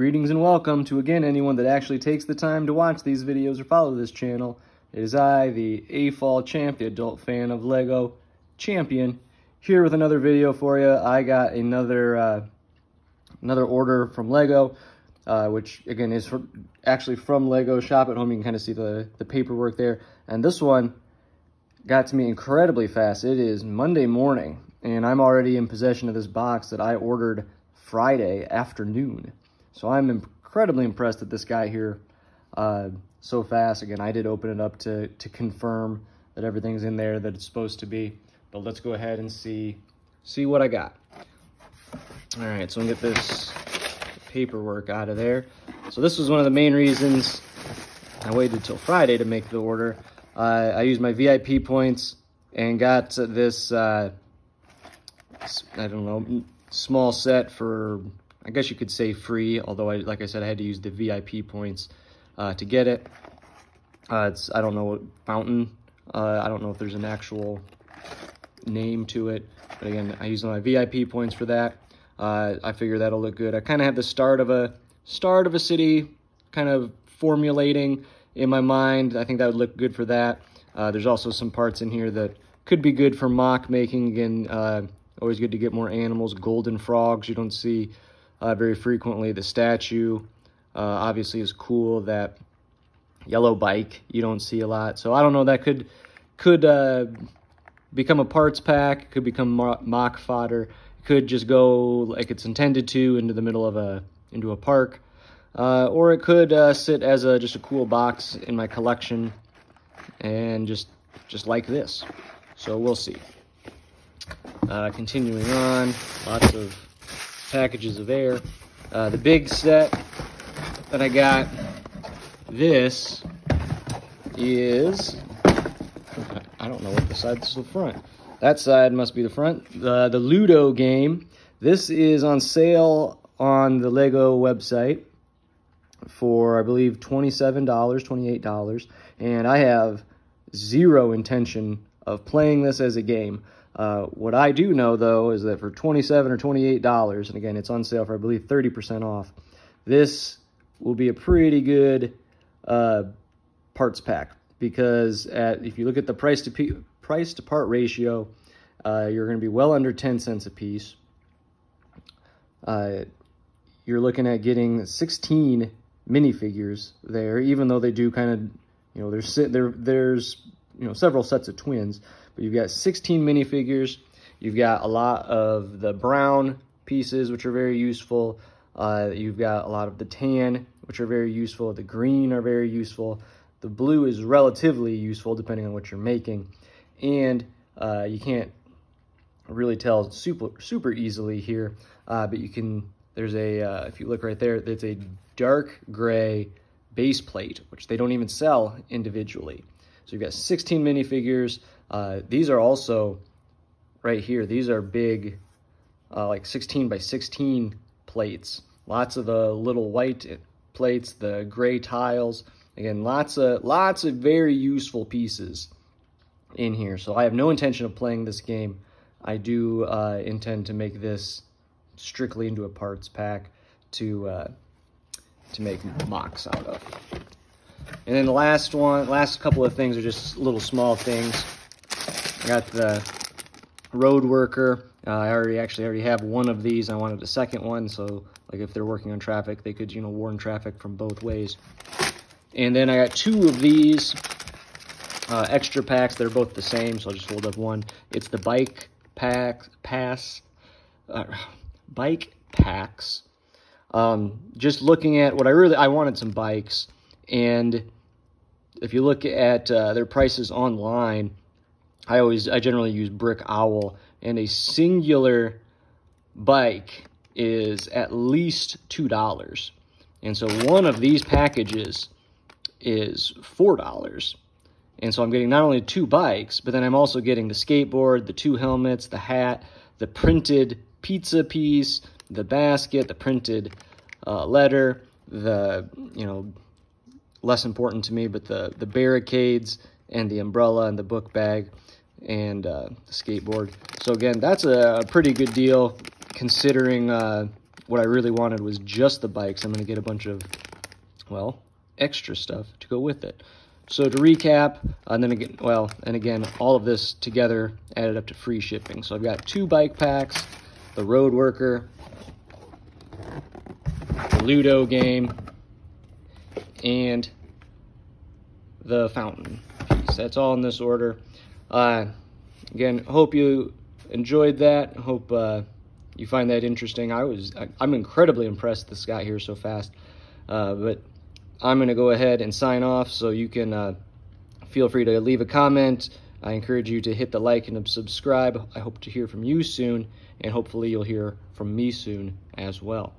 Greetings and welcome to again anyone that actually takes the time to watch these videos or follow this channel. It is I, the AFOL champ, the adult fan of LEGO champion, here with another video for you. I got another uh, another order from LEGO, uh, which again is for, actually from LEGO Shop at Home. You can kind of see the, the paperwork there. And this one got to me incredibly fast. It is Monday morning, and I'm already in possession of this box that I ordered Friday afternoon. So I'm incredibly impressed that this guy here uh, so fast. Again, I did open it up to, to confirm that everything's in there that it's supposed to be. But let's go ahead and see, see what I got. All right, so I'm get this paperwork out of there. So this was one of the main reasons I waited till Friday to make the order. Uh, I used my VIP points and got this, uh, I don't know, small set for I guess you could say free, although I, like I said, I had to use the VIP points uh, to get it. Uh, it's, I don't know what fountain, uh, I don't know if there's an actual name to it, but again, I use my VIP points for that. Uh, I figure that'll look good. I kind of have the start of a, start of a city kind of formulating in my mind. I think that would look good for that. Uh, there's also some parts in here that could be good for MOC making. Again, uh, always good to get more animals. Golden frogs, you don't see uh, very frequently. The statue uh, obviously is cool. That yellow bike you don't see a lot. So I don't know, that could could uh, become a parts pack, could become MOC fodder, could just go like it's intended to into the middle of a into a park. Uh, or it could uh, sit as a just a cool box in my collection and just just like this. So we'll see. Uh, continuing on, lots of packages of air. Uh, the big set that I got, this is, I don't know what the side is the front. That side must be the front. The, the Ludo game. This is on sale on the Lego website for, I believe, $27, $28. And I have zero intention of playing this as a game. Uh, what I do know, though, is that for 27 or $28, and again, it's on sale for, I believe, 30% off, this will be a pretty good uh, parts pack because at, if you look at the price to price to part ratio, uh, you're going to be well under 10 cents a piece. Uh, you're looking at getting 16 minifigures there, even though they do kind of, you know, there's there there's you know several sets of twins, but you've got 16 minifigures. You've got a lot of the brown pieces, which are very useful. Uh, you've got a lot of the tan, which are very useful. The green are very useful. The blue is relatively useful depending on what you're making. And uh, you can't really tell super, super easily here, uh, but you can, there's a, uh, if you look right there, it's a dark gray base plate, which they don't even sell individually. So you've got 16 minifigures. Uh, these are also right here. These are big, uh, like 16 by 16 plates. Lots of the little white plates, the gray tiles. Again, lots of lots of very useful pieces in here. So I have no intention of playing this game. I do uh, intend to make this strictly into a parts pack to uh, to make MOCs out of. And then the last one, last couple of things are just little small things. I got the road worker. Uh, I already actually already have one of these. I wanted a second one, so like if they're working on traffic, they could, you know, warn traffic from both ways. And then I got two of these uh, extra packs. They're both the same, so I'll just hold up one. It's the bike pack pass, uh, bike packs. Um, just looking at what I really, I wanted some bikes. And if you look at uh, their prices online, I always, I generally use Brick Owl, and a singular bike is at least $2. And so one of these packages is $4. And so I'm getting not only two bikes, but then I'm also getting the skateboard, the two helmets, the hat, the printed pizza piece, the basket, the printed uh, letter, the, you know, less important to me, but the, the barricades and the umbrella and the book bag and uh, the skateboard. So again, that's a, pretty good deal considering uh, what I really wanted was just the bikes. I'm going to get a bunch of, well, extra stuff to go with it. So to recap, and then again, well, and again, all of this together added up to free shipping. So I've got two bike packs, the Road Worker, the Ludo game, and the fountain piece. That's all in this order. Uh, again, hope you enjoyed that. Hope uh, you find that interesting. I was, I, am incredibly impressed this got here so fast. Uh, but I'm going to go ahead and sign off so you can uh, feel free to leave a comment. I encourage you to hit the like and subscribe. I hope to hear from you soon, and hopefully you'll hear from me soon as well.